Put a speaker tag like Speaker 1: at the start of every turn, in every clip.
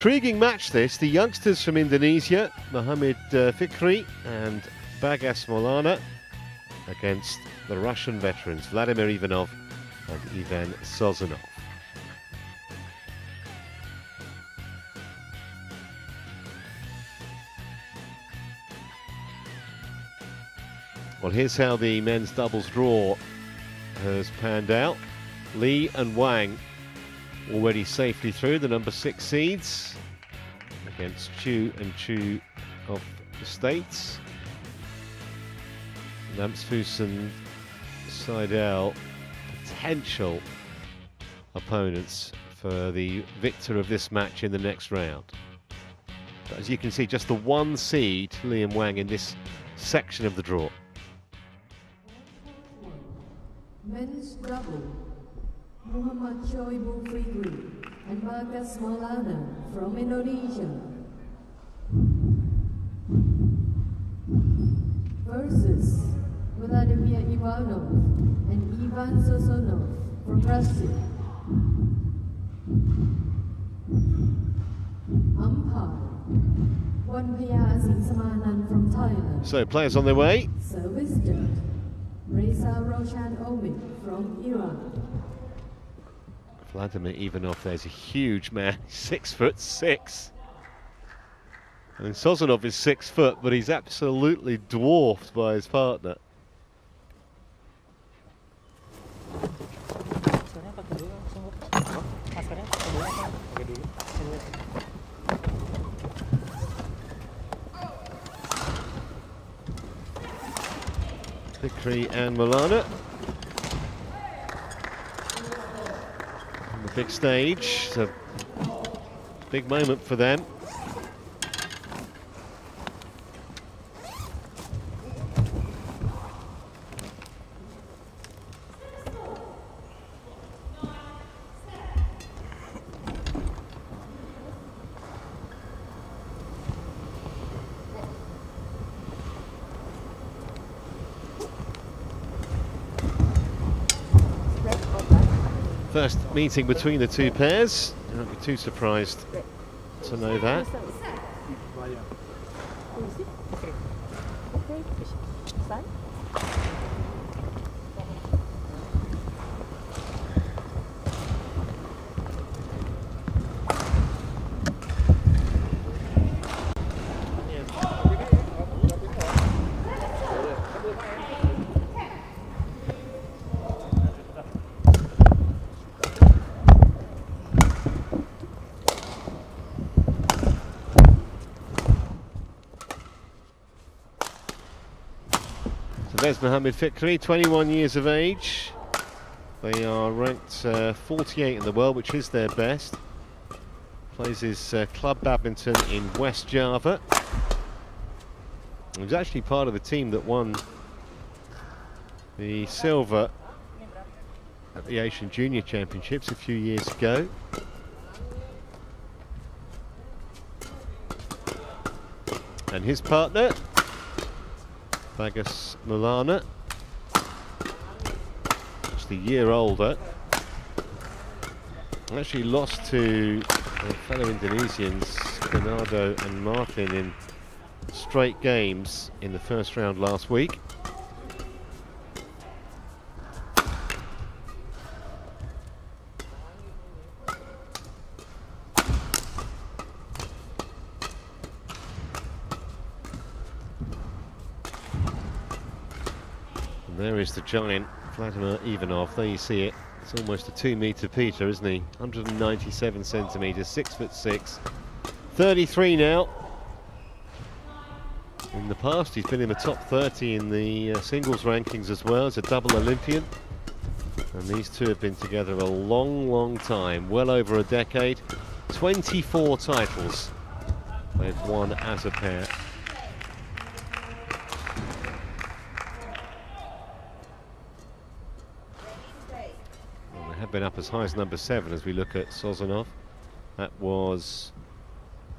Speaker 1: Intriguing match this. The youngsters from Indonesia, Mohamed uh, Fikri and Bagas Maulana, against the Russian veterans, Vladimir Ivanov and Ivan Sozonov. Well, here's how the men's doubles draw has panned out. Lee and Wang already safely through the number six seeds against Chew and Chew of the States. Lamsfuss and Seidel, potential opponents for the victor of this match in the next round. But as you can see, just the one seed, Liam Wang, in this section of the draw.
Speaker 2: Men's double. Muhammad Shohibul Fikri and Bagas Maulana from Indonesia. Versus Vladimir Ivanov and Ivan Sozonov from Russia. Umpire. Wanpaya Singh from Thailand.
Speaker 1: So players on their way.
Speaker 2: Service judge. Reza Roshan Omid from Iran.
Speaker 1: Vladimir Ivanov, there's a huge man, six foot six. And Sozonov is six foot, but he's absolutely dwarfed by his partner.
Speaker 3: Maskernya pakai dulu
Speaker 1: Big stage, it's a big moment for them. First meeting between the two pairs. Don't be too surprised to know that. There's Mohamed Fikri, 21 years of age. They are ranked uh, 48 in the world, which is their best. Plays his uh, club badminton in West Java. He was actually part of the team that won the silver at the Asian Junior Championships a few years ago. And his partner, Bagas Maulana, just a year older. Actually lost to fellow Indonesians, Carnando and Marthin in straight games in the first round last week. The giant Vladimir Ivanov. There you see it. It's almost a two-meter Peter, isn't he? 197 centimeters, six foot six. 33 now. In the past, he's been in the top 30 in the uh, singles rankings as well as a double Olympian. And these two have been together a long, long time, well over a decade. 24 titles they've won as a pair. have been up as high as number seven as we look at Sozonov. That was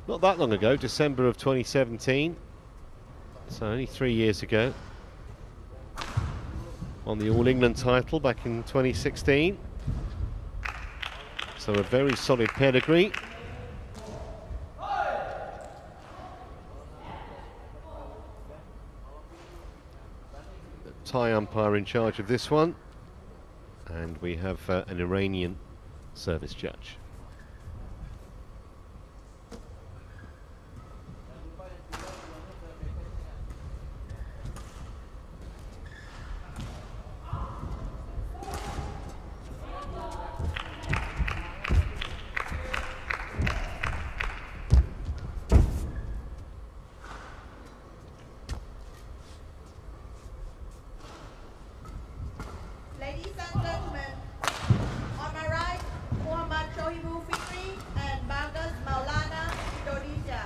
Speaker 1: not that long ago, December of 2017. So only three years ago. On the All England title back in 2016. So a very solid pedigree. The Thai umpire in charge of this one. And we have uh, an Iranian service judge.
Speaker 4: Ladies and gentlemen, on my right, Muhammad Shohibul Fikri and Bagas Maulana, Indonesia.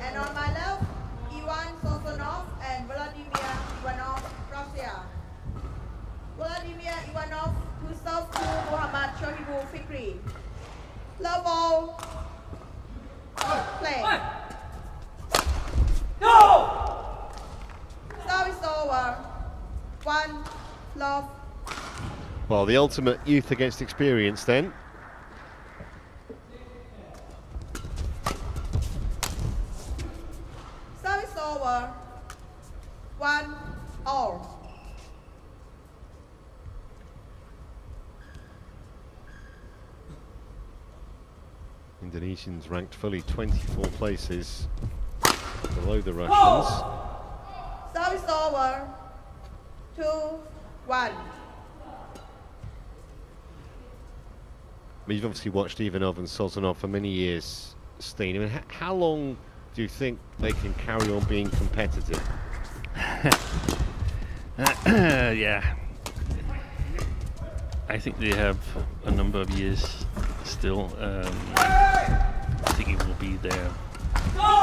Speaker 4: And on my left, Ivan Sozonov and Vladimir Ivanov, Russia. Vladimir Ivanov, who serves to Muhammad Shohibul Fikri. Level. Play. Service over. One love.
Speaker 1: Well, the ultimate youth against experience then.
Speaker 4: Service over. One all.
Speaker 1: Indonesians ranked fully 24 places below the Russians.
Speaker 4: Service over. Two, one.
Speaker 1: You've obviously watched Ivanov and Sozonov for many years, Steen. I mean, how long do you think they can carry on being competitive?
Speaker 5: yeah. I think they have a number of years still. Um, I think it will be their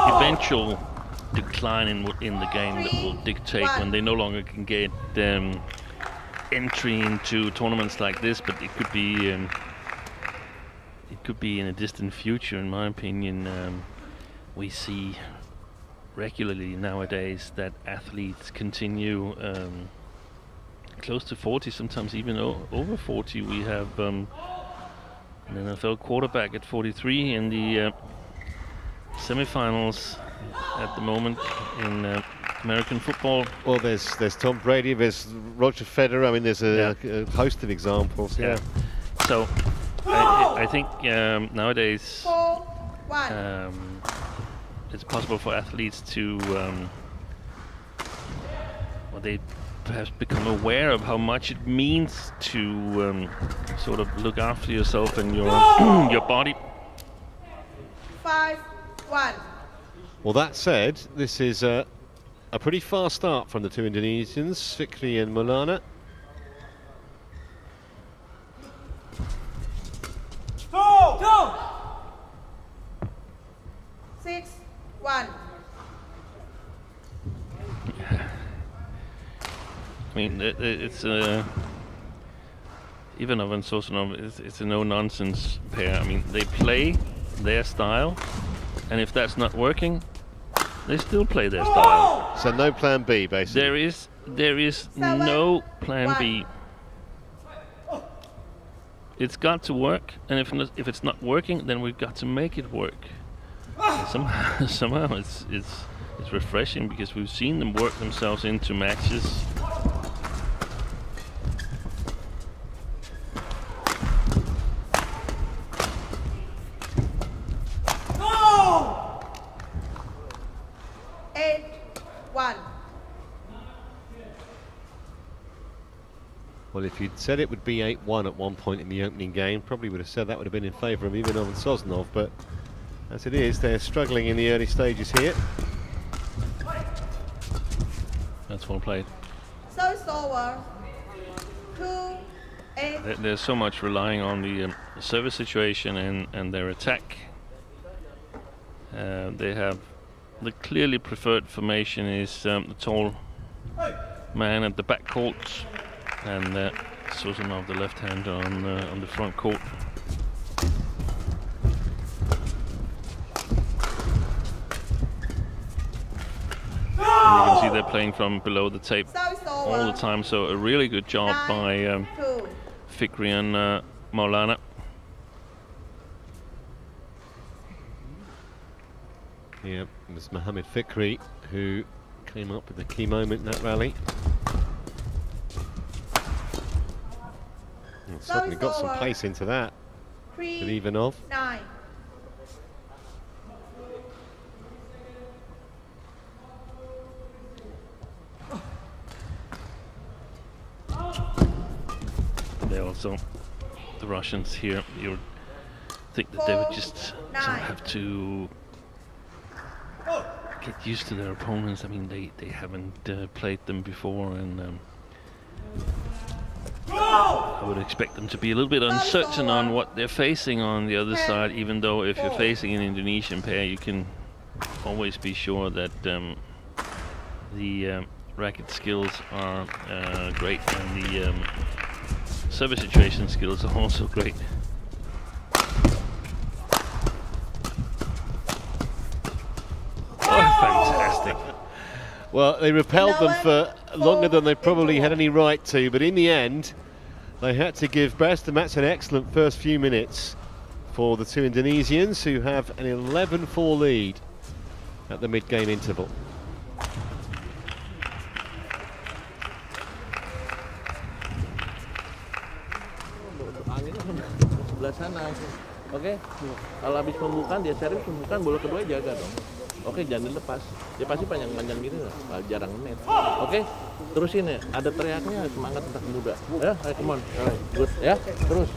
Speaker 5: eventual decline in in the game that will dictate when they no longer can get um, entry into tournaments like this. But it could be um, could be in a distant future, in my opinion. Um, we see regularly nowadays that athletes continue um, close to 40, sometimes even o- over 40. We have um, an NFL quarterback at 43 in the uh, semifinals at the moment in uh, American football.
Speaker 1: Well, there's there's Tom Brady, there's Roger Federer. I mean, there's a, a host of examples. Yeah.
Speaker 5: So I, I think um, nowadays
Speaker 4: Four, one.
Speaker 5: um, it's possible for athletes to um, well, they perhaps become aware of how much it means to um, sort of look after yourself and your your body.
Speaker 4: Five, one.
Speaker 1: Well, that said, this is a, a pretty fast start from the two Indonesians, Fikri and Maulana.
Speaker 4: Six, one.
Speaker 5: I mean, it, it- it's a Ivanov and Sozonov. It's, it's a no-nonsense pair. I mean, they play their style, and if that's not working, they still play their style.
Speaker 1: So no plan B, basically.
Speaker 5: There is there is
Speaker 4: Seven,
Speaker 5: no plan
Speaker 4: one.
Speaker 5: B. It's got to work, and if not, if it's not working, then we've got to make it work. And somehow, somehow it's it's it's refreshing because we've seen them work themselves into matches.
Speaker 4: Eight, one.
Speaker 1: Well, if you'd said it would be 8-1 at one point in the opening game, probably would have said that would have been in favour of Ivanov and Sozonov, but as it is, they're struggling in the early stages here.
Speaker 5: That's well played.
Speaker 4: Service over. Two, eight.
Speaker 5: There- There's so much relying on the um, service situation and, and their attack. Uh, they have the clearly preferred formation is um, the tall man at the back court and uh, Sozonov the left hand on uh, on the front court. And you can see they're playing from below the tape
Speaker 4: Service
Speaker 5: all the time, so a really good job by um, Fikri and uh, Maulana.
Speaker 1: Yep, it was Mohamed Fikri who came up with a key moment in that rally. And suddenly got some pace into that
Speaker 4: Three,
Speaker 1: with Ivanov.
Speaker 4: nine.
Speaker 5: They also, the Russians here, you think that they would just sort of have to get used to their opponents. I mean, they they haven't uh, played them before, and um, I would expect them to be a little bit uncertain on what they're facing on the other side. Even though if you're facing an Indonesian pair, you can always be sure that um, the um, racket skills are uh, great and the um, service situation skills are also great. Oh, fantastic.
Speaker 1: Well, they repelled them for longer than they probably had any right to, but in the end, they had to give best, and that's an excellent first few minutes for the two Indonesians who have an 11 4 lead at the mid game interval.
Speaker 6: sebelah kalau habis pembukaan dia servis pembukaan bola kedua jaga dong oke jangan dilepas dia pasti panjang-panjang gitu lah jarang net oke terusin ya ada teriaknya semangat anak muda ya ayo come on Alright, good ya terus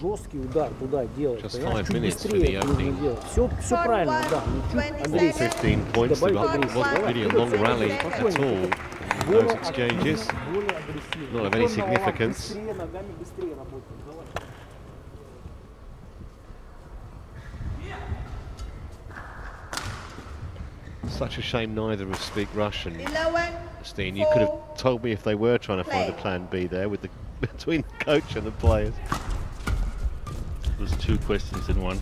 Speaker 3: Жесткий удар туда делать.
Speaker 1: Just
Speaker 3: понимаешь?
Speaker 1: five
Speaker 3: Чуть
Speaker 1: minutes for
Speaker 3: быстрее
Speaker 1: the
Speaker 3: это нужно
Speaker 1: opening.
Speaker 3: делать. Все, все
Speaker 4: Front
Speaker 3: правильно,
Speaker 4: one,
Speaker 3: да. Ну, чуть
Speaker 4: 20
Speaker 3: агрессивнее.
Speaker 4: seconds.
Speaker 1: 15 points,
Speaker 3: Добавить
Speaker 1: there
Speaker 3: агрессии.
Speaker 1: wasn't really a long rally at all in those exchanges.
Speaker 3: Более агрессивно.
Speaker 1: Not of any
Speaker 3: Упор на лоб,
Speaker 1: significance. Such a shame neither of us speak Russian.
Speaker 4: 11,
Speaker 1: Steen, you could have told me if they were trying to find a plan B there with the between the coach and the players.
Speaker 5: It was two questions in one.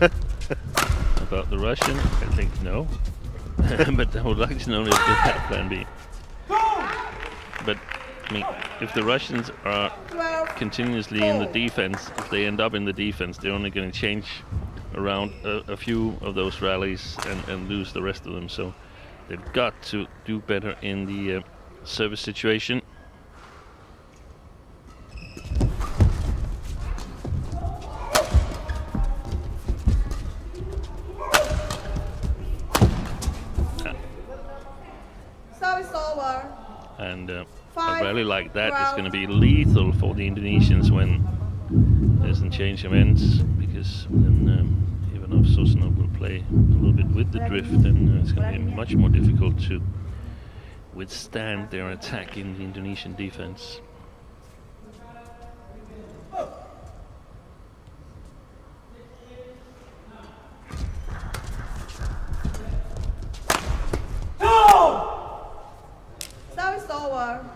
Speaker 5: About the Russian, I think no. but I would like to know if they have plan B. But, I mean, if the Russians are continuously in the defense, if they end up in the defense, they're only going to change around a, a few of those rallies and, and lose the rest of them. So they've got to do better in the uh, service situation. And uh, a rally like that is going to be lethal for the Indonesians when there's a change of ends then um, Ivanov Sozonov will play a little bit with the drift and uh, it's going to be much more difficult to withstand their attack in the Indonesian defense.
Speaker 4: Service over.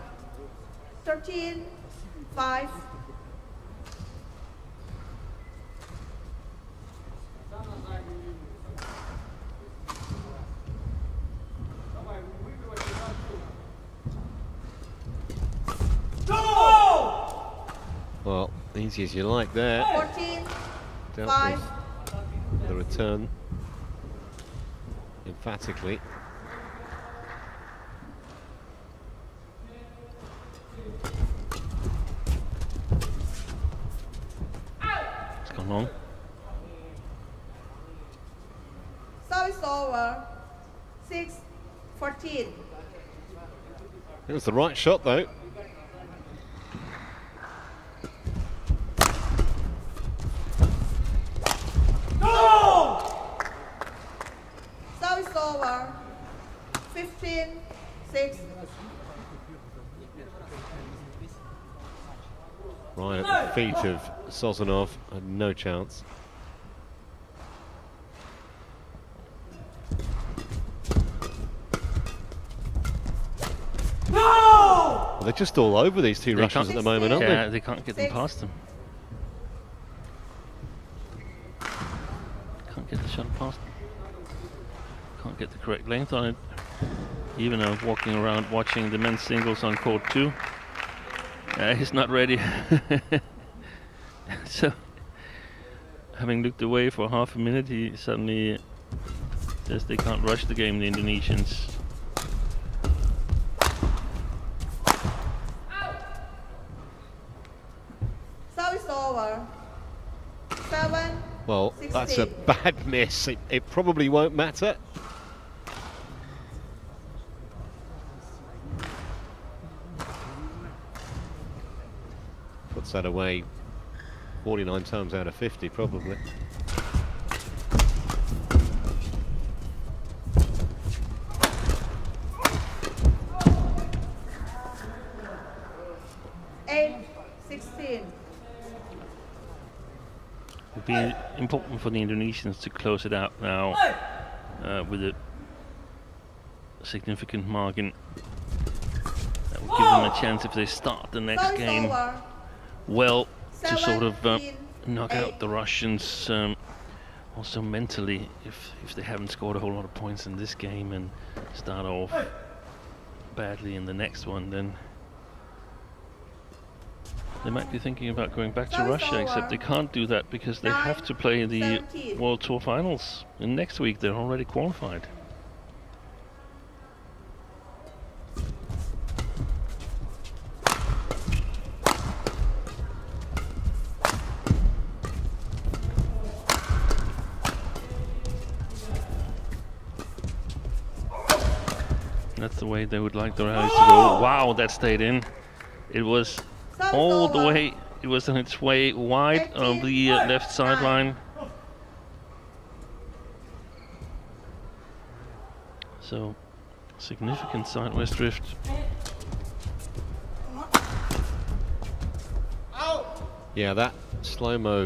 Speaker 4: 13, 5.
Speaker 1: Well, easy as you like there.
Speaker 4: 14,
Speaker 1: Dealt
Speaker 4: 5.
Speaker 1: the return emphatically.
Speaker 5: It's gone long.
Speaker 4: Service over. 6, 14.
Speaker 1: It was the right shot though.
Speaker 4: Service over. 15, 6.
Speaker 1: Right at the feet of Sozonov. Had no chance. Well, they're just all over these two
Speaker 5: They
Speaker 1: Russians at the moment, aren't
Speaker 5: Yeah,
Speaker 1: they?
Speaker 5: Yeah, they can't get them past them. Can't get the shot past them. Can't get the correct length on it. Even though walking around watching the men's singles on court two, uh, he's not ready. so, having looked away for half a minute, he suddenly says they can't rush the game, the Indonesians.
Speaker 4: Service over. Seven.
Speaker 1: Well, that's a bad miss. It, it probably won't matter. Puts that away 49 times out of 50, probably.
Speaker 4: Eight. Sixteen.
Speaker 5: It'd be important for the Indonesians to close it out now uh, with a significant margin. That will give them a chance if they start the next game well to sort of
Speaker 4: Seventeen.
Speaker 5: knock out the Russians. Um, also mentally, if if they haven't scored a whole lot of points in this game and start off badly in the next one, then they might be thinking about going back to
Speaker 4: Service
Speaker 5: Russia. Except they can't do that because they have to play the
Speaker 4: seventeen.
Speaker 5: World Tour Finals. And next week they're already qualified. That's the way they would like the rallies to go. Wow, that stayed in. It was all the way. It was on its way wide of the uh, left sideline. So, significant sideways drift.
Speaker 1: Yeah, that slow-mo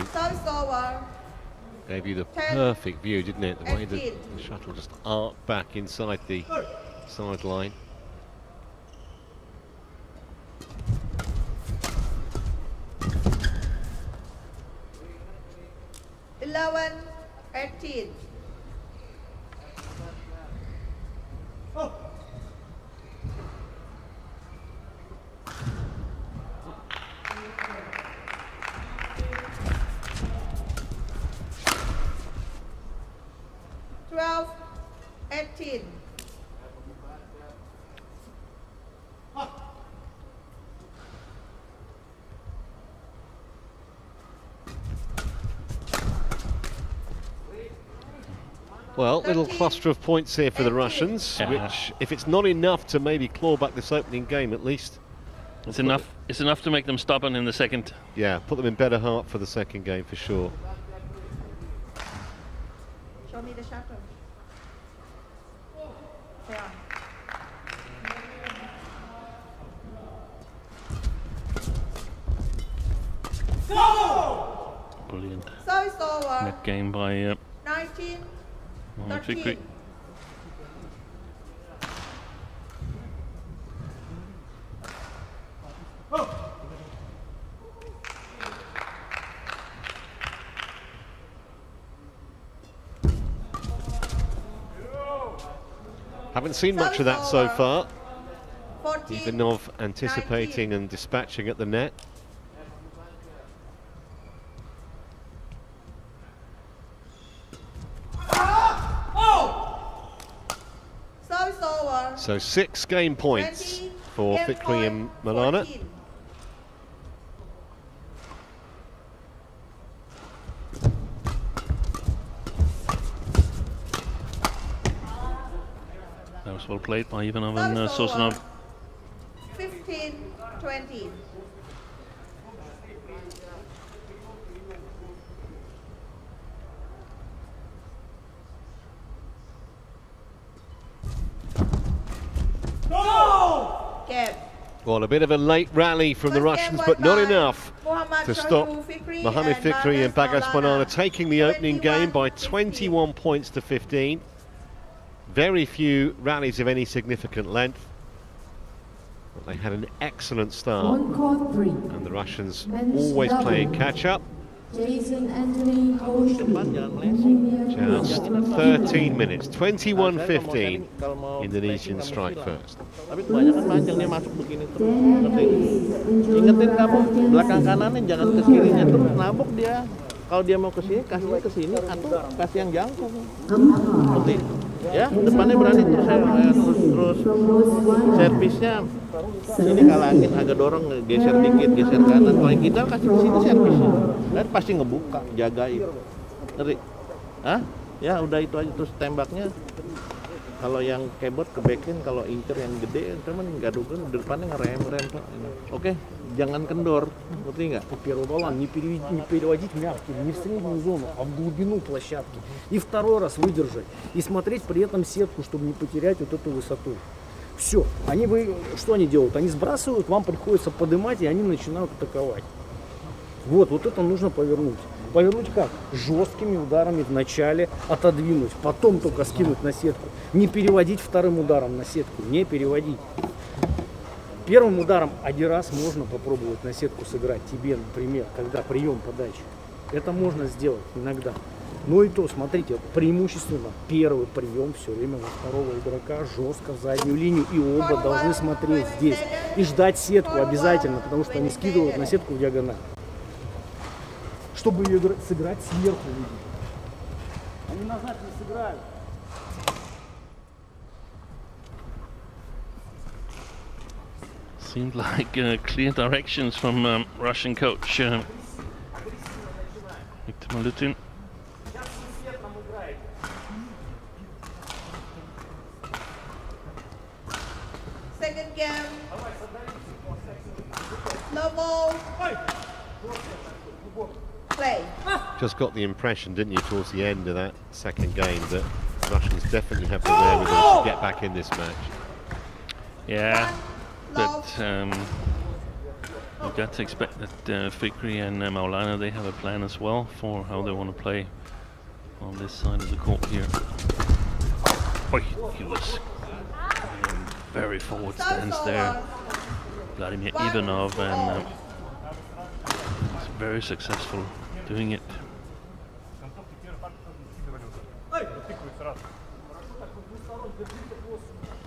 Speaker 1: gave you the perfect view, didn't it? The way the, the shuttle just arced back inside the sideline.
Speaker 4: Eleven. Eighteen.
Speaker 1: Well, little cluster of points here for the Russians,
Speaker 5: Yeah.
Speaker 1: which, if it's not enough to maybe claw back this opening game at least,
Speaker 5: It's enough. It's enough to make them stubborn in the second.
Speaker 1: yeah, put them in better heart for the second game for sure.
Speaker 4: Show me the shuttle. Yeah.
Speaker 5: Brilliant.
Speaker 4: Service over.
Speaker 5: Net game by uh,
Speaker 4: 19.
Speaker 5: Mohamed
Speaker 4: 13.
Speaker 5: Fikri. Oh!
Speaker 1: Haven't seen much of that so far. Ivanov anticipating and dispatching at the net.
Speaker 4: Service over.
Speaker 1: So six game points
Speaker 4: 20,
Speaker 1: for
Speaker 4: game
Speaker 1: Fikri and
Speaker 4: point,
Speaker 1: Maulana.
Speaker 4: 14.
Speaker 5: That was well played by Ivanov and uh, Sozonov.
Speaker 4: over. 15, 20. Game.
Speaker 1: Well, a bit of a late rally from the Russians, but not enough to stop
Speaker 4: Fikri
Speaker 1: Mohamed
Speaker 4: and
Speaker 1: Fikri and
Speaker 4: Bagas
Speaker 1: Bagas
Speaker 4: Maulana
Speaker 1: taking the opening game by
Speaker 4: 21-15.
Speaker 1: 21 points to 15. Very few rallies of any significant length. But they had an excellent start,
Speaker 2: On court three,
Speaker 1: and the Russians always
Speaker 2: double.
Speaker 1: playing catch up.
Speaker 2: Jason Anthony Hoshi,
Speaker 6: Depan jangan melenceng.
Speaker 2: Emilia
Speaker 1: Just 13 minutes,
Speaker 6: Nah, saya kalau mau
Speaker 1: 21-15.
Speaker 6: setting, kalau mau
Speaker 1: Indonesian strike first.
Speaker 6: Tapi kebanyakan panjang dia masuk begini terus.
Speaker 2: Dan
Speaker 6: Ngerti?
Speaker 2: Hayes, enjoy
Speaker 6: Ingetin kamu belakang
Speaker 2: set.
Speaker 6: kanannya jangan ke kirinya terus nabok dia. Kalau dia mau ke sini, kasihnya ke sini atau kasih yang jangkung. Seperti ya, depannya berani terus saya terus terus
Speaker 2: From rows 1
Speaker 6: servisnya sini kalangin agak dorong geser dikit geser kanan. Kalau kita kasih ke sini servisnya. Dan pasti ngebuka jagain. Ngeri. Hah? ya udah itu aja terus tembaknya kalau yang kebot ke kalau incer yang gede cuman nggak dugaan depannya ngerem rem oke jangan kendor ngerti nggak
Speaker 3: По балан не, переведи- не переводить мягкий не в среднюю зону, а в глубину площадки. И второй раз выдержать. И смотреть при этом сетку, чтобы не потерять вот эту высоту. Все. Они вы, что они делают? Они сбрасывают, вам приходится поднимать, и они начинают атаковать. Вот, вот это нужно повернуть. Повернуть как? Жесткими ударами в начале отодвинуть, потом только скинуть на сетку. Не переводить вторым ударом на сетку, не переводить. Первым ударом один раз можно попробовать на сетку сыграть тебе, например, когда прием подачи. Это можно сделать иногда. Но и то, смотрите, преимущественно первый прием все время на второго игрока жестко в заднюю линию. И оба должны смотреть здесь. И ждать сетку обязательно, потому что они скидывают на сетку в диагональ. Чтобы ее игра- сыграть сверху. видите. Они назад не сыграют.
Speaker 5: Seemed like uh, clear directions from um, Russian coach uh, Viktor Malutin.
Speaker 4: Second game. Level. Play.
Speaker 1: Just got the impression, didn't you, towards the end of that second game, that the Russians definitely have the wherewithal to get back in this match.
Speaker 5: Yeah, but um, you've got to expect that uh, Fikri and uh, Maulana they have a plan as well for how they want to play on this side of the court here. Oi, he was um, very forward stance there. Vladimir Ivanov and um, very successful doing it.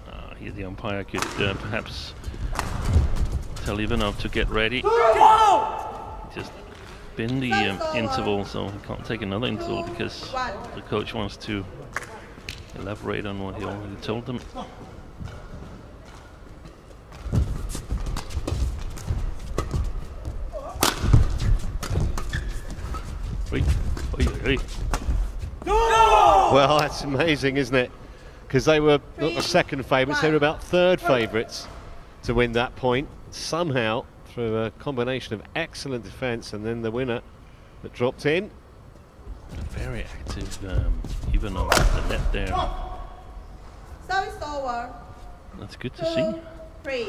Speaker 5: Uh, here the umpire could uh, perhaps tell Ivanov to get ready. Just been the um, interval, so he can't take another interval because the coach wants to elaborate on what he already told them.
Speaker 1: Well, that's amazing, isn't it? Because they were not the second favourites, they were about third favourites to win that point. Somehow, through a combination of excellent defence and then the winner that dropped in.
Speaker 5: Very active um, Ivanov at the net there.
Speaker 4: Service over.
Speaker 5: That's good to see.
Speaker 4: three.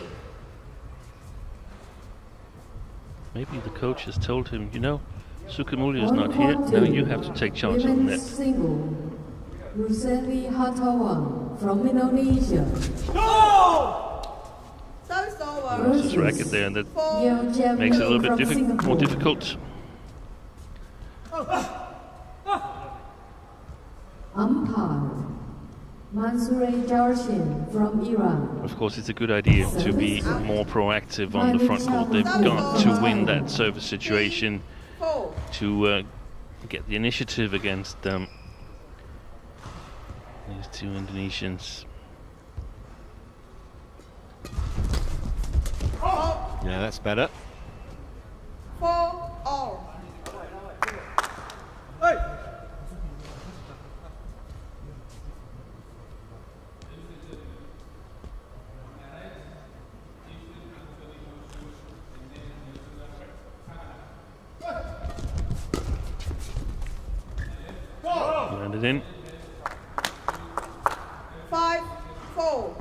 Speaker 5: Maybe the coach has told him, you know, Sukamuljo is not here. Now you have to take charge of the net.
Speaker 2: Single. Ruselli Hartawan from Indonesia.
Speaker 4: Service over.
Speaker 5: Lost his racket there, and that. Makes it a little bit diffi- more difficult.
Speaker 2: Umpire. Mansoure Jarshin from Iran.
Speaker 5: Of course, it's a good idea to be more proactive on the front court. They've got to win that service situation to uh, get the initiative against um, these two Indonesians.
Speaker 4: Oh, oh.
Speaker 1: Yeah, that's better.
Speaker 4: Four. All.
Speaker 5: Landed in.
Speaker 4: Five. Four.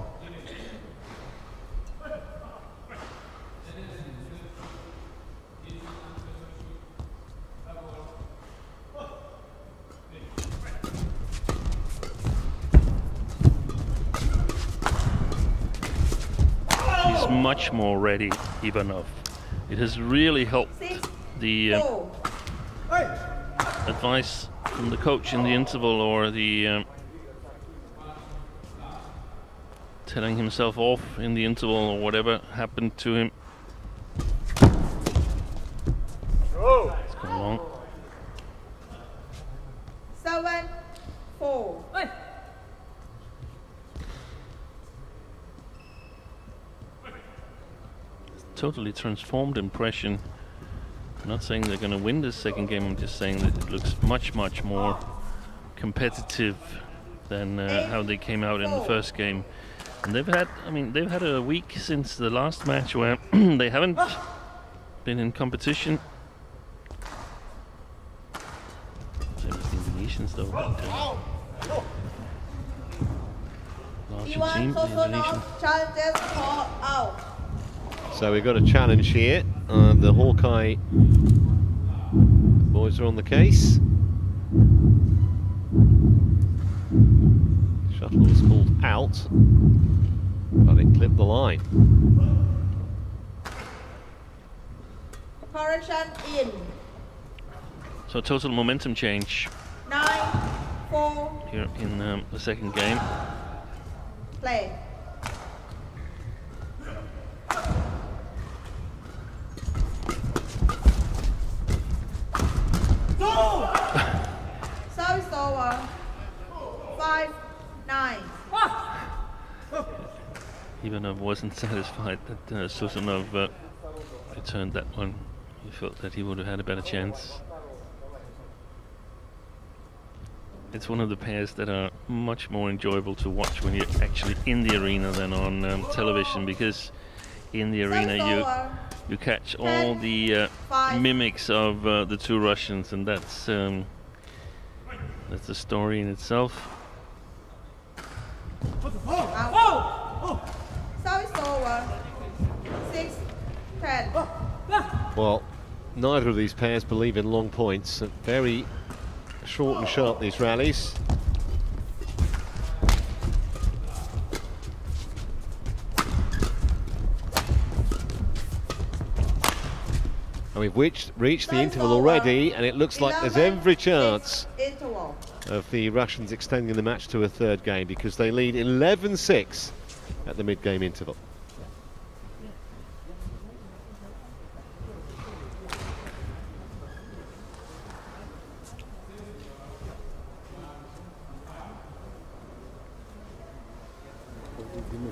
Speaker 5: He's much more ready, Ivanov. It has really helped the uh, advice from the coach in the interval or the um, telling himself off in the interval or whatever happened to him. It's gone long.
Speaker 4: Seven, four.
Speaker 5: Totally transformed impression. I'm not saying they're going to win this second game. I'm just saying that it looks much, much more competitive than uh, how they came out in the first game. And they've had, I mean, they've had a week since the last match where they haven't been in competition.
Speaker 1: So we've got a challenge here. Uh, the Hawkeye boys are on the case. Shuttle was called out, but it clipped the line.
Speaker 4: Correction in.
Speaker 5: So total momentum change
Speaker 4: Nine, four,
Speaker 5: here in um, the second game.
Speaker 4: play. Service over. Five, nine.
Speaker 5: Wasn't satisfied that uh, Sozonov uh, returned that one. He felt that he would have had a better chance. It's one of the pairs that are much more enjoyable to watch when you're actually in the arena than on um, television because in the arena you you catch all the uh, mimics of uh, the two Russians and that's um, that's a story in itself.
Speaker 4: Out. Service over. Six, ten.
Speaker 1: Well, neither of these pairs believe in long points. Very short and sharp these rallies. And we've reached, reached the interval already, and it looks like there's every chance of the Russians extending the match to a third game because they lead 11-6 at the mid-game interval.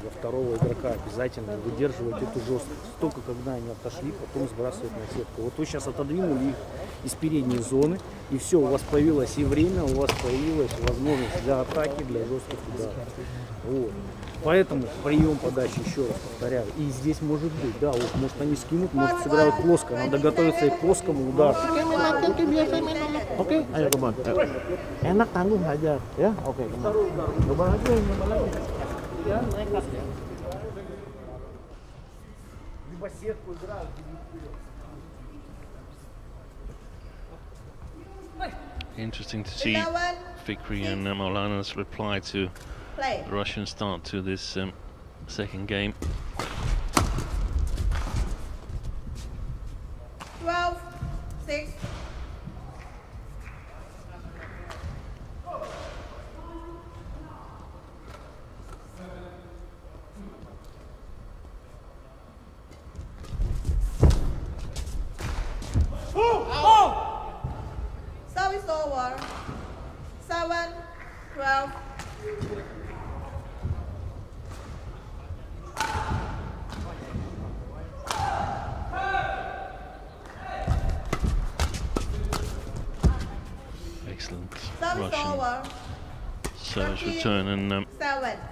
Speaker 3: Во второго игрока обязательно выдерживать эту жесткость. Только когда они отошли, потом сбрасывать на сетку. Вот вы сейчас отодвинули их из передней зоны, и все, у вас появилось и время, у вас появилась возможность для атаки, для жестких ударов. Вот. Поэтому прием подачи, еще раз повторяю, и здесь может быть, да, вот может они скинут, может сыграют плоско, надо готовиться и к плоскому удару.
Speaker 6: Ayo kembang. Ayo. Enak tanggung hajar, ya. Oke. Coba Либо
Speaker 5: Interesting to see Fikri and uh, reply to
Speaker 4: Play.
Speaker 5: the Russian start to this um, second game.
Speaker 4: 12, 6,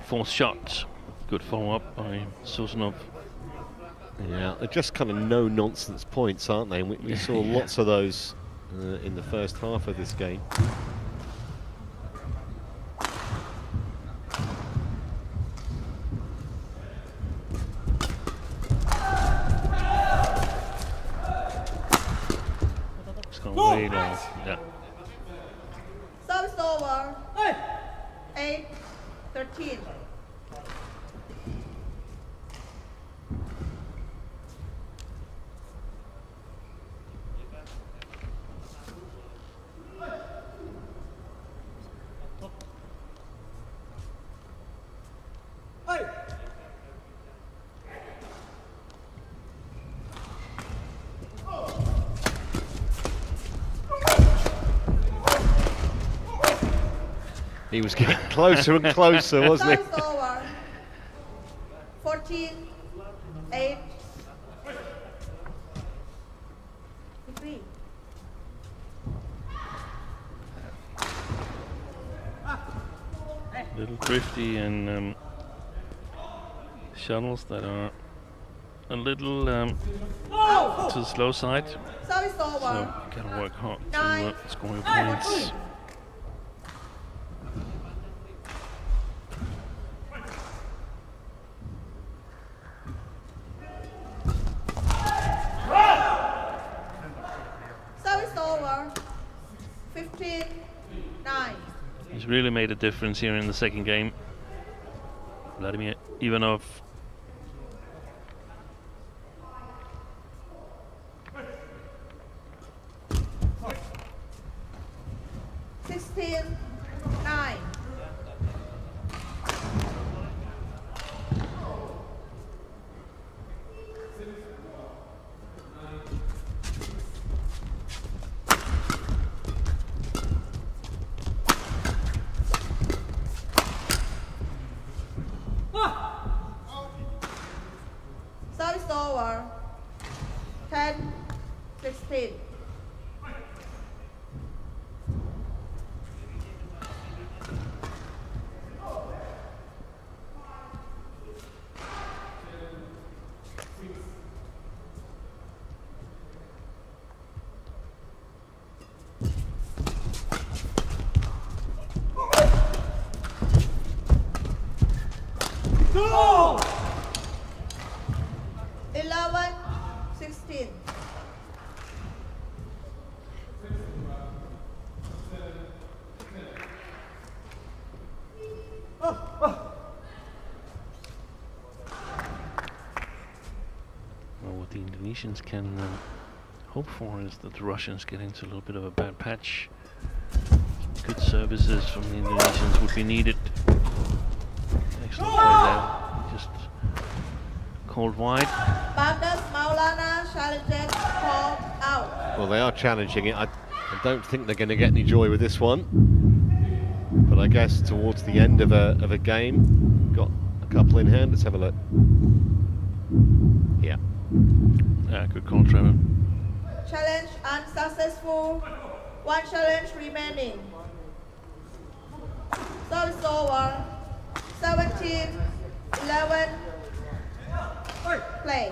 Speaker 4: Seven.
Speaker 5: fourth shot. Good follow up by Sozonov.
Speaker 1: Yeah, they're just kind of no nonsense points, aren't they? And we, we saw lots of those uh, in the first half of this game.
Speaker 5: It's gone way long. Yeah.
Speaker 4: Service over. Eight, thirteen.
Speaker 1: He was getting closer and closer, wasn't he?
Speaker 4: Over. 14, 8.
Speaker 5: Little drifty and um, shuttles that are a little um, to the slow side.
Speaker 4: Service
Speaker 5: So
Speaker 4: over.
Speaker 5: you gotta work hard to
Speaker 4: Nine.
Speaker 5: uh, score your points.
Speaker 4: Service over. 15, 9.
Speaker 5: He's really made a difference here in the second game. Vladimir Ivanov.
Speaker 4: Sixteen, nine. Service over. Ten, sixteen. Eleven, sixteen.
Speaker 5: Well, what the Indonesians can um, hope for is that the Russians get into a little bit of a bad patch. Good services from the Indonesians would be needed. Excellent play there. Just called wide.
Speaker 4: Bagas Maulana challenges called out.
Speaker 1: Well, they are challenging it. I, I don't think they're going to get any joy with this one. But I guess towards the end of a, of a game, got a couple in hand. Let's have a look. Yeah.
Speaker 5: Yeah, good call, Trevor.
Speaker 4: Challenge unsuccessful. One challenge remaining. Service over. Uh, 17, 11. Play.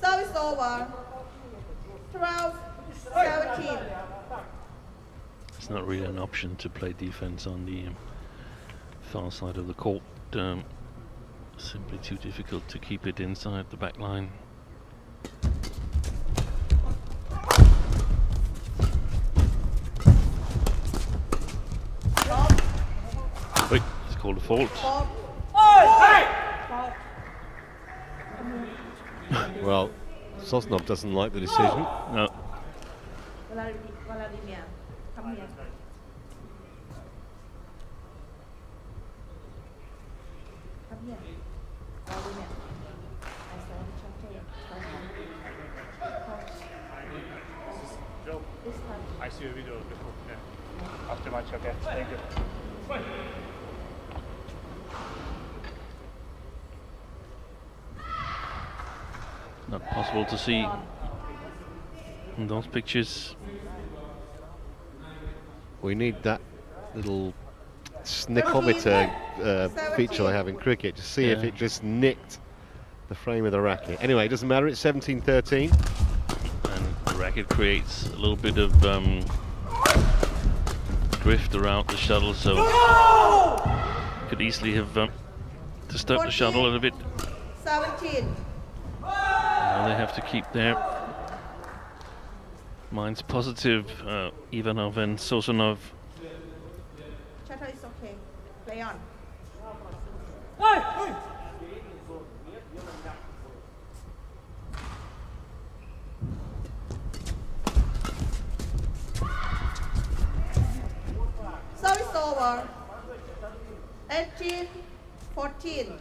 Speaker 4: Service over. 12, 17.
Speaker 5: It's not really an option to play defense on the um, far side of the court. Um, simply too difficult to keep it inside the back line. Wait, it's called a fault.
Speaker 4: Fault.
Speaker 1: Well, Sozonov doesn't like the decision.
Speaker 5: No,
Speaker 4: Vladimir, Vladimir, come here. Come here. Vladimir. I saw the chapter.
Speaker 7: Joe,
Speaker 4: This time.
Speaker 7: I see your video before. Yeah. After match, okay. Thank you.
Speaker 5: not possible to see in those pictures.
Speaker 1: We need that little snickometer uh, feature they have in cricket to see if it just nicked the frame of the racket. Anyway, it doesn't matter. It's 17-13.
Speaker 5: and the racket creates a little bit of um, drift around the shuttle, so could easily have um, disturbed the shuttle a little bit.
Speaker 4: 17.
Speaker 5: Now they have to keep their minds positive. Uh, Ivanov and Sozonov.
Speaker 4: Chatter is okay. Play on. Service over. 18, 14.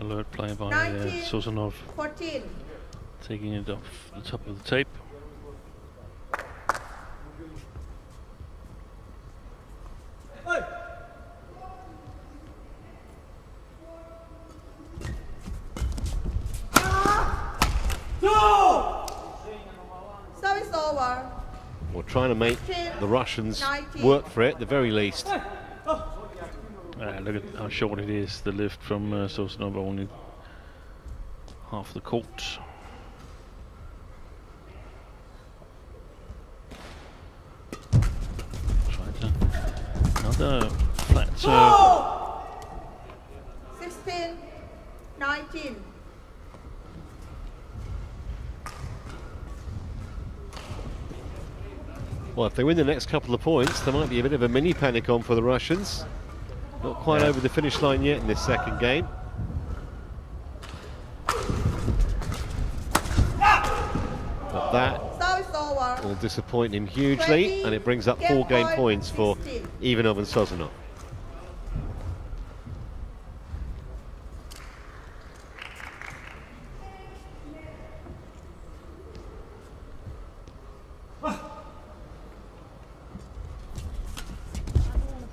Speaker 5: Alert play by uh,
Speaker 4: 19.
Speaker 5: Sozonov,
Speaker 4: 14.
Speaker 5: taking it off the top of the tape.
Speaker 4: Service over.
Speaker 1: We're trying to make the Russians
Speaker 4: 19.
Speaker 1: work for it, the very least.
Speaker 5: Uh, look at how short it is, the lift from uh, Sozonov, only half the court. Try to another flat serve.
Speaker 4: 16, 19.
Speaker 1: Well, if they win the next couple of points, there might be a bit of a mini panic on for the Russians. Not quite
Speaker 5: Yeah.
Speaker 1: over the finish line yet in this second game. But that
Speaker 4: Service over.
Speaker 1: will disappoint him hugely, and it brings up four game points for Ivanov and Sozonov.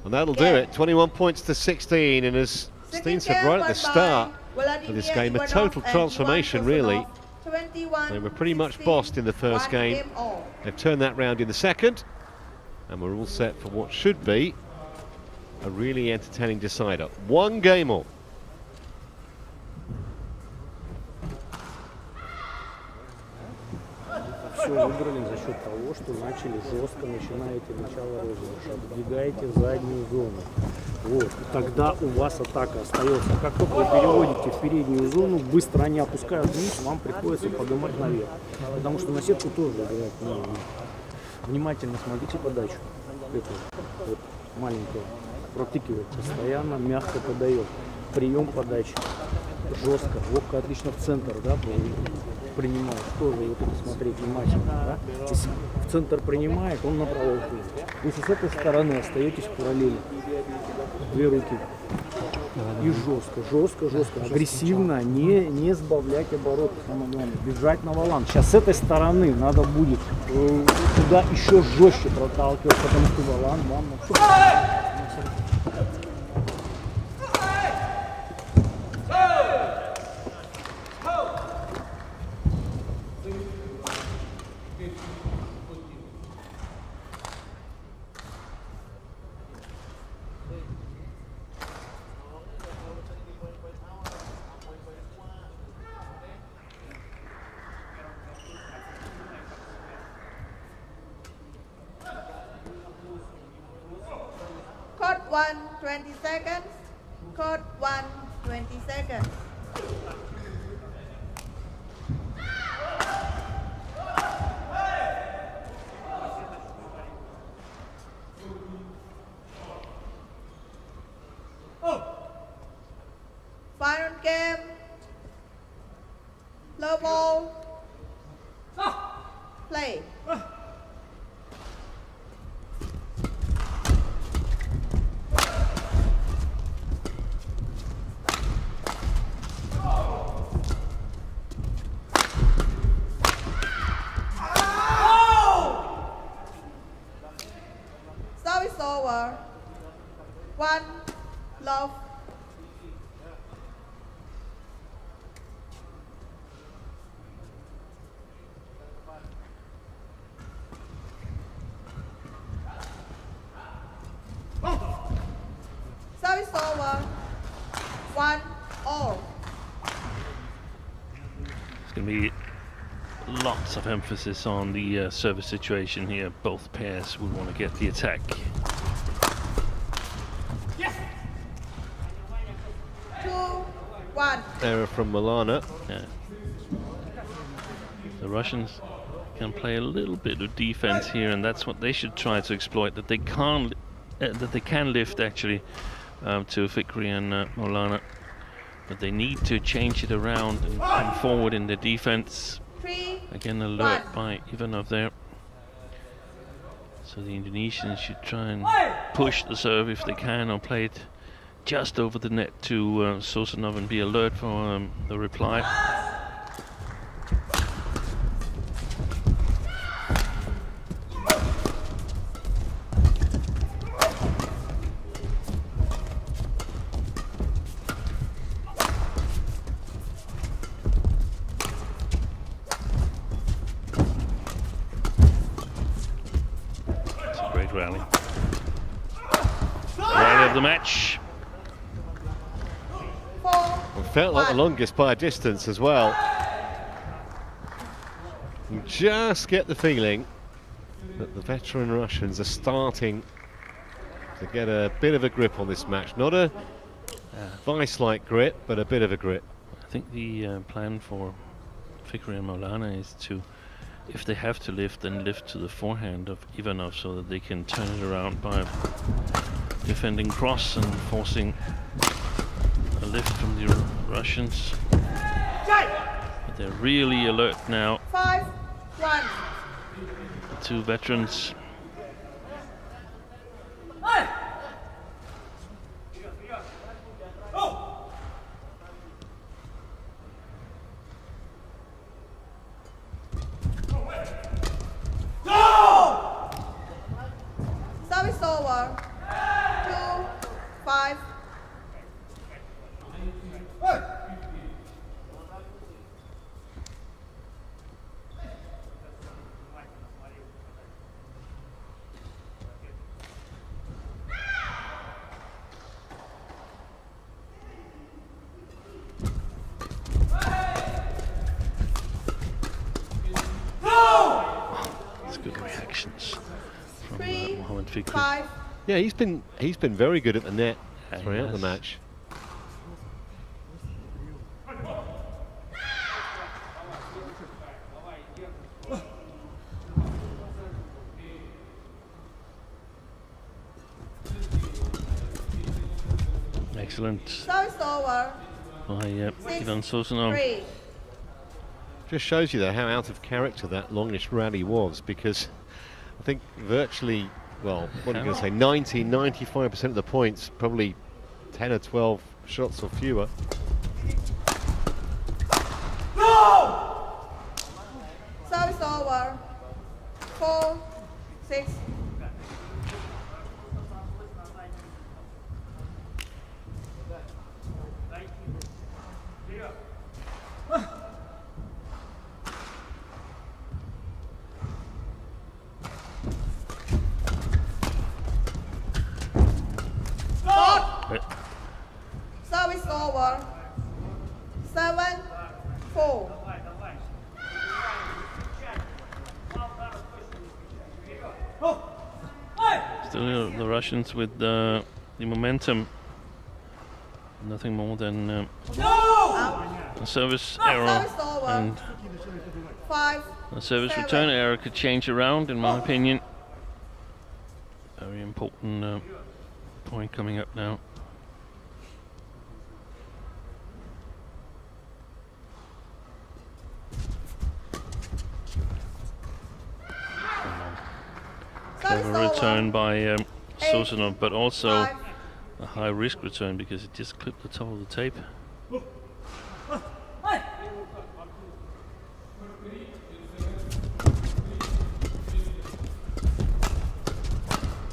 Speaker 1: And that'll do it. 21 points to 16, and as Steen said right at the start of this game, a total transformation, really. They were pretty much bossed in the first game. They've turned that round in the second, and we're all set for what should be a really entertaining decider. One game all.
Speaker 3: Что начали жестко, начинаете начало розыгрыша, отбегаете в заднюю зону. Вот. Тогда у вас атака остается. Как только вы переводите в переднюю зону, быстро они опускают вниз, вам приходится поднимать наверх. Потому что на сетку тоже играть Внимательно смотрите подачу. Эту, вот, маленькую. Протыкивает постоянно, мягко подает. Прием подачи. Жестко. Вовка отлично в центр, да, принимает. Тоже вот это смотреть внимательно, да. Если в центр принимает, он направо уходит. Если с этой стороны остаетесь параллельно, две руки. И жестко, жестко, жестко, агрессивно, не, не сбавлять обороты, самое главное, бежать на валан. Сейчас с этой стороны надо будет э, туда еще жестче проталкивать, потому что валан вам
Speaker 4: one, 20 seconds. Code one, 20 seconds.
Speaker 5: Lots of emphasis on the uh, service situation here. Both pairs will want to get the attack.
Speaker 4: Two, one.
Speaker 1: Error from Maulana.
Speaker 5: Yeah. the Russians can play a little bit of defense here, and that's what they should try to exploit. That they can't, uh, that they can lift actually um, to Fikri and uh, Maulana, but they need to change it around and come forward in the defense. Again, alert
Speaker 4: One.
Speaker 5: by Ivanov there. So the Indonesians should try and push the serve if they can, or play it just over the net to uh, Sozonov and be alert for um, the reply.
Speaker 1: Longest by distance as well. You just get the feeling that the veteran Russians are starting to get a bit of a grip on this match. Not a vice-like grip, but a bit of a grip.
Speaker 5: I think the uh, plan for Fikri and Maulana is to, if they have to lift, then lift to the forehand of Ivanov so that they can turn it around by defending cross and forcing lift from the Russians. But they're really alert now,
Speaker 4: five, one.
Speaker 5: the two veterans.
Speaker 4: Service over. Two, five.
Speaker 5: It's good reactions from uh,
Speaker 4: Three,
Speaker 5: Mohamed Fikri.
Speaker 4: Five.
Speaker 1: Yeah, he's been he's been very good at the net
Speaker 5: Yeah,
Speaker 1: throughout the match.
Speaker 5: Excellent
Speaker 4: Service over.
Speaker 5: by uh,
Speaker 4: Six,
Speaker 5: Ivan Sozonov.
Speaker 4: Three.
Speaker 1: Just shows you though how out of character that longish rally was because I think virtually, well, what are you going to say, 90, 95% of the points, probably 10 or 12 shots or fewer.
Speaker 4: Service over. Four, six.
Speaker 5: Uh,
Speaker 4: Service over. Seven, four.
Speaker 5: Uh, the with uh, the momentum. Nothing more than um, a service error
Speaker 4: Service
Speaker 5: and
Speaker 4: Five.
Speaker 5: a service
Speaker 4: Seven.
Speaker 5: return error could change around, in my opinion. Very important uh, point coming up now.
Speaker 4: Service
Speaker 5: Clever return by um, Sozonov, but also
Speaker 4: Five.
Speaker 5: a high risk return because it just clipped the top of the tape.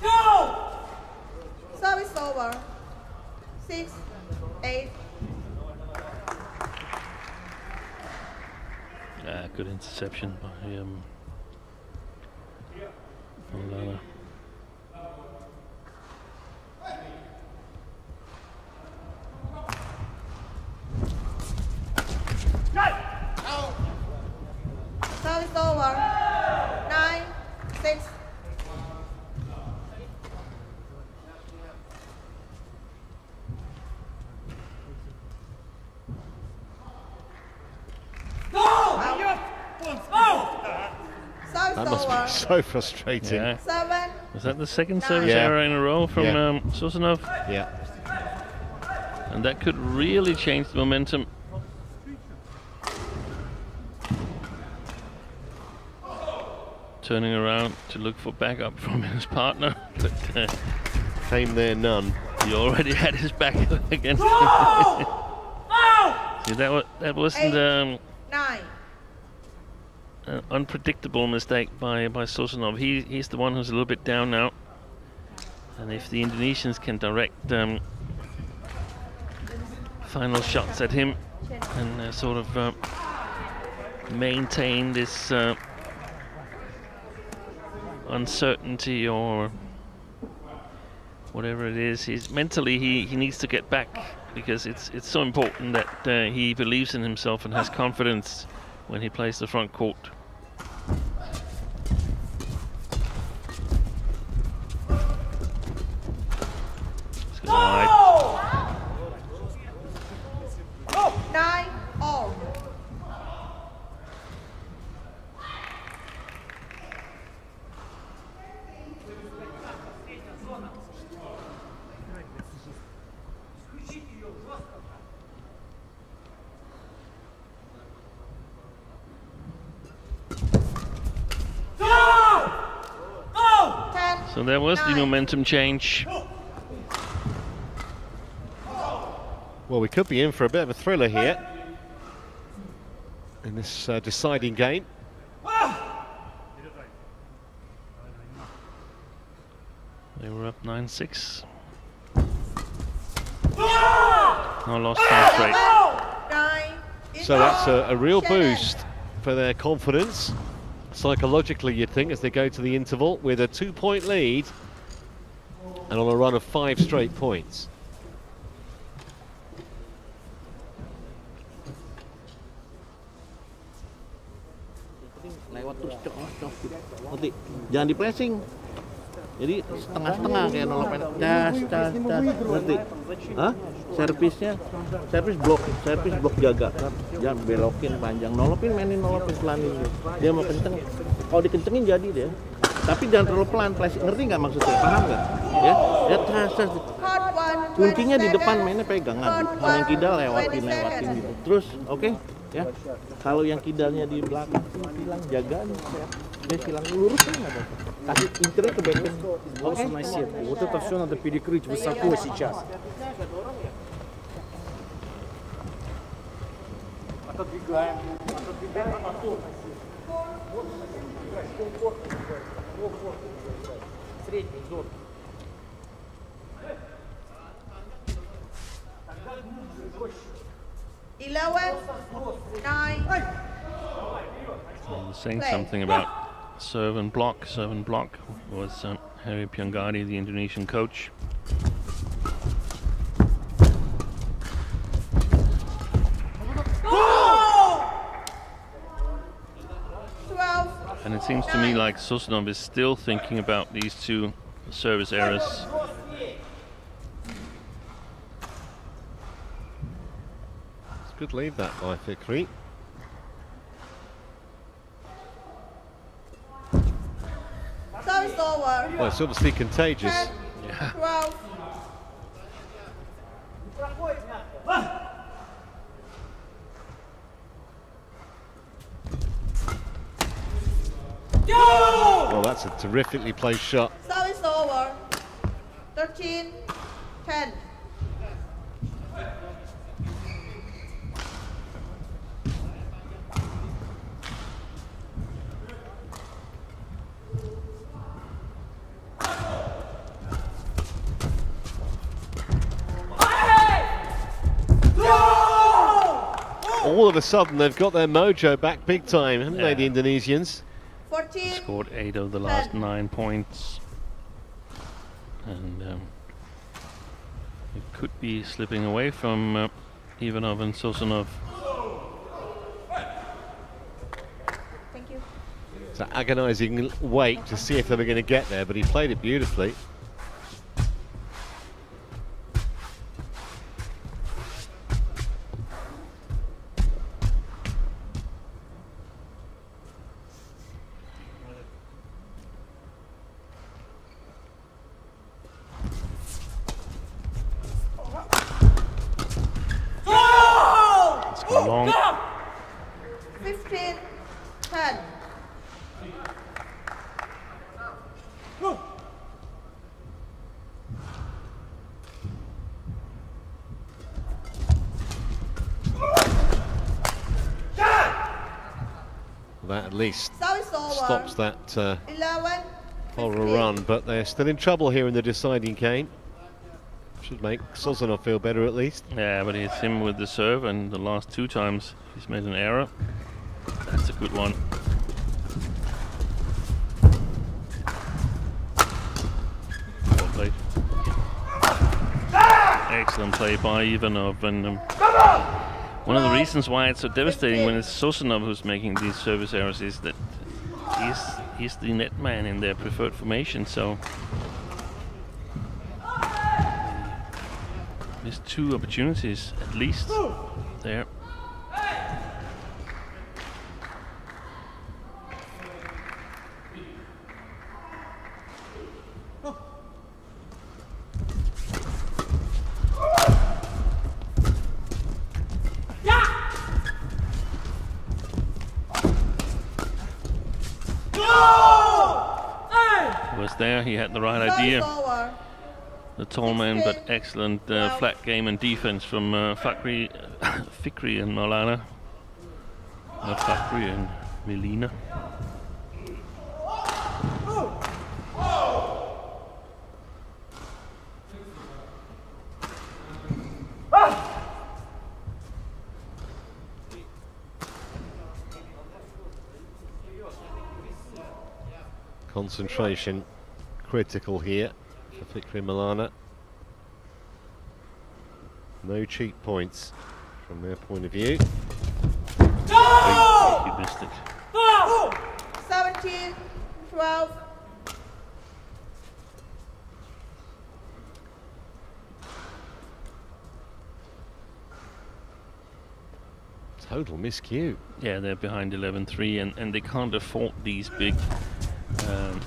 Speaker 5: Go!
Speaker 4: Service over. Six, eight.
Speaker 5: Ah, good interception by um.
Speaker 4: Service over. Nine, six. Out.
Speaker 1: That must
Speaker 4: over.
Speaker 1: be so frustrating.
Speaker 5: Yeah.
Speaker 4: Seven.
Speaker 5: Was that the second
Speaker 4: Nine.
Speaker 5: service
Speaker 1: Yeah.
Speaker 5: error in a row from
Speaker 1: Yeah.
Speaker 5: um, Sozonov?
Speaker 1: Yeah.
Speaker 5: And that could really change the momentum. Turning around to look for backup from his partner, but uh,
Speaker 1: Came there none.
Speaker 5: he already had his back against him. See, that, wa- that wasn't
Speaker 4: Eight.
Speaker 5: um,
Speaker 4: Nine.
Speaker 5: an unpredictable mistake by, by Sozonov. He, he's the one who's a little bit down now. And if the Indonesians can direct um, final shots at him and uh, sort of uh, maintain this uh, uncertainty or whatever it is, he's mentally he, he needs to get back because it's it's so important that uh, he believes in himself and has confidence when he plays the front court. Let's go wide.
Speaker 4: Nine. All. Ten.
Speaker 5: So there was the
Speaker 4: Nine.
Speaker 5: Momentum change.
Speaker 1: Well, we could be in for a bit of a thriller here in this uh, deciding game.
Speaker 5: They were up 9-6. No lost time straight.
Speaker 1: So that's a, a real boost for their confidence. Psychologically, you'd think, as they go to the interval with a two point lead and on a run of five straight points.
Speaker 6: Jangan di pressing. Jadi setengah-setengah kayak nolak pen. Cas, cas, cas. Ngerti? Hah? Servisnya, servis blok, servis blok jaga. Jangan belokin panjang, nolopin mainin nolopin pelanin. Dia mau kenceng, kalau dikencengin jadi dia. Tapi jangan terlalu pelan, flashing. Ngerti nggak maksudnya? Paham nggak? Ya, ya cas, cas.
Speaker 4: Court one.
Speaker 6: Kuncinya di
Speaker 4: 20
Speaker 6: depan
Speaker 4: seconds.
Speaker 6: mainnya pegangan.
Speaker 4: Court
Speaker 6: Kalau yang
Speaker 4: one,
Speaker 6: kidal lewatin
Speaker 4: 20
Speaker 6: lewatin
Speaker 4: seconds.
Speaker 6: gitu. Terus, oke? Ya. Kalau yang kidalnya di belakang silang jaga ya. Dia silang lurus kan nggak apa-apa. Kasih incernya ke backhand. Oke?
Speaker 3: Просто на сетку. Вот это все надо перекрыть высоко сейчас. Отодвигаем. Отодвигаем потом. Средний зон.
Speaker 4: Eleven. Nine.
Speaker 5: He was saying
Speaker 4: Play.
Speaker 5: something about serve and block. Serve and block was um, Herry Pierngadi, the Indonesian coach. And it seems to me like Sozonov is still thinking about these two service errors.
Speaker 1: It's a good lead that by Fikri.
Speaker 4: Service over.
Speaker 1: Well, it's obviously contagious.
Speaker 4: Ten. Twelve.
Speaker 1: Well, that's a terrifically placed shot.
Speaker 4: Service over. Thirteen. Ten.
Speaker 1: All of a sudden, they've got their mojo back big time, haven't they, the Indonesians?
Speaker 4: Fourteen.
Speaker 5: Scored eight of the last
Speaker 4: Ten.
Speaker 5: nine points. And um, it could be slipping away from uh, Ivanov and Sozonov.
Speaker 4: Thank you.
Speaker 1: It's an agonising wait to see if they were going to get there, but he played it beautifully. Stops that uh,
Speaker 4: 11,
Speaker 1: horror
Speaker 4: 15.
Speaker 1: run, but they're still in trouble here in the deciding game. Should make Sozonov feel better at least.
Speaker 5: Yeah, but it's him with the serve, and the last two times he's made an error. That's a good one. Well played. Excellent play by Ivanov, and um, one of the reasons why it's so devastating when it's Sozonov who's making these service errors is that he's the net man in their preferred formation, so There's two opportunities at least there. Was there, he had the right idea. the tall man, but excellent uh, flat game and defense from uh, Fakri, Fikri and Maulana. Uh, Fakri and Maulana.
Speaker 1: Concentration critical here for Fikri Maulana. No cheap points from their point of view.
Speaker 5: Oh! He missed it.
Speaker 4: 17, 12,
Speaker 1: Total miscue.
Speaker 5: Yeah, they're behind 11-3 and, and they can't afford these big um,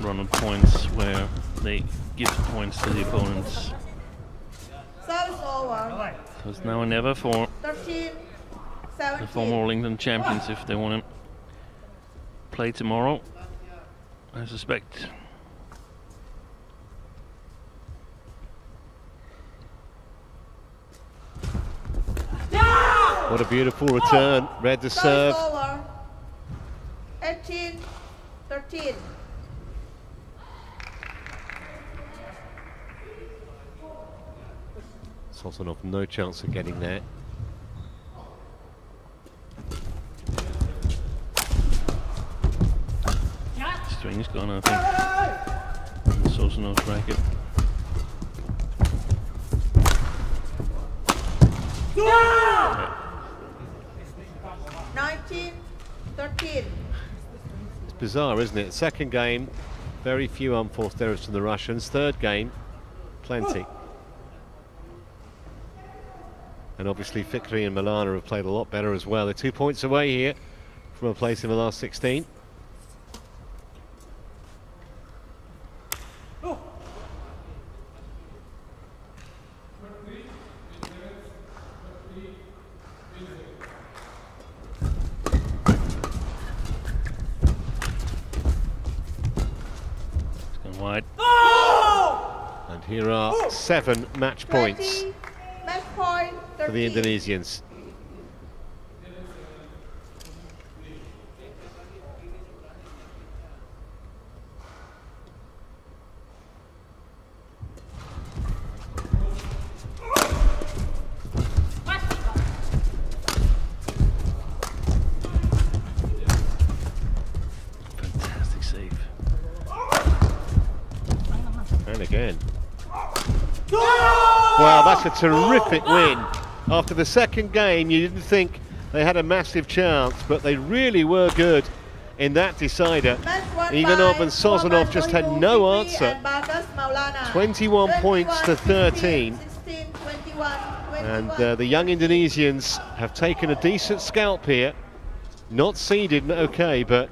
Speaker 5: run of points where they give points to the opponents.
Speaker 4: so it's over.
Speaker 5: So it's now or never for
Speaker 4: 13,
Speaker 5: the former All England champions if they want to play tomorrow. I suspect.
Speaker 1: What a beautiful return. Red
Speaker 4: to
Speaker 1: serve.
Speaker 4: It's over. 18, 13.
Speaker 1: Sozonov, no chance of getting there.
Speaker 5: String's gone, I think. Sozonov's racket.
Speaker 4: Nineteen, thirteen.
Speaker 1: It's bizarre, isn't it? Second game, very few unforced errors from the Russians. Third game, plenty. And obviously Fikri and Maulana have played a lot better as well. They're two points away here from a place in the last 16.
Speaker 5: It's gone wide.
Speaker 1: And here are seven match points
Speaker 4: 20, match point, 13.
Speaker 1: for the Indonesians. Terrific win. After the second game, you didn't think they had a massive chance, but they really were good in that decider. Ivanov and
Speaker 4: Sozonov
Speaker 1: just had no answer.
Speaker 4: and Bagas Maulana.
Speaker 1: 21 points to 13.
Speaker 4: 16, 21, 21.
Speaker 1: And uh, the young Indonesians have taken a decent scalp here. Not seeded, okay, but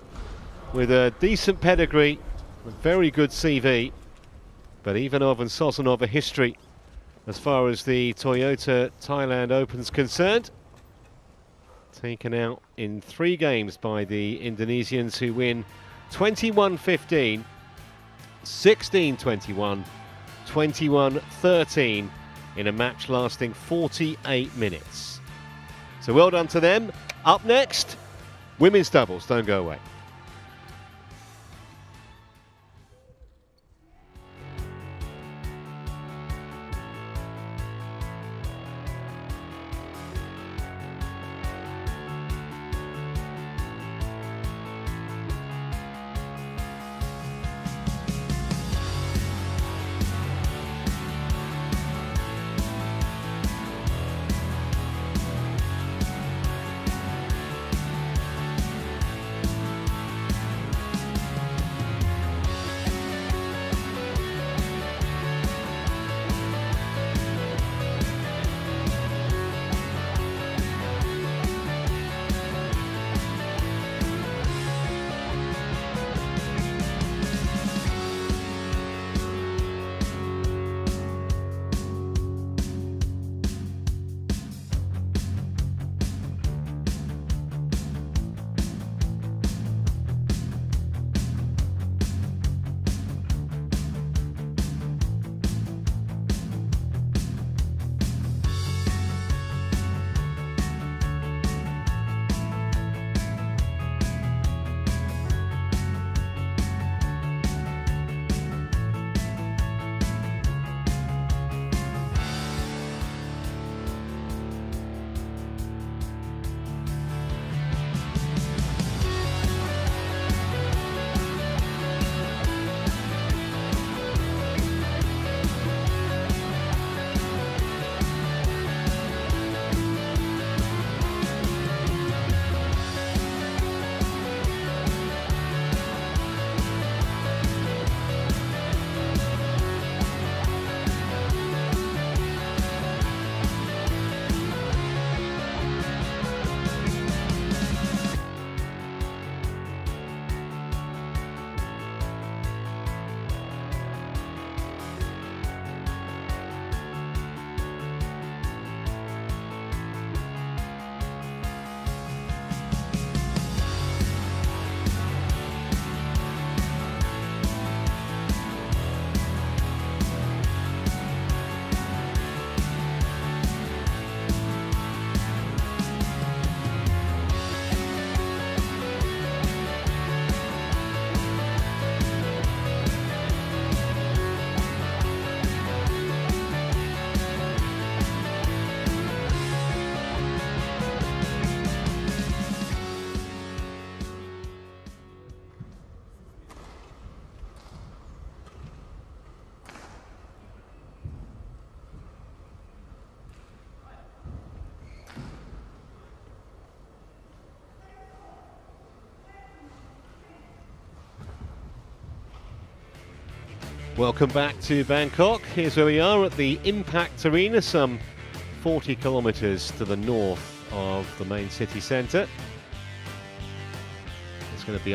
Speaker 1: with a decent pedigree, a very good CV. But Ivanov and Sozonov a history as far as the Toyota Thailand Open's concerned. Taken out in three games by the Indonesians who win 21-15, 16-21, 21-13 in a match lasting 48 minutes. So well done to them. Up next, women's doubles. Don't go away. Welcome back to Bangkok. Here's where we are at the Impact Arena, some 40 kilometres to the north of the main city centre. It's going to be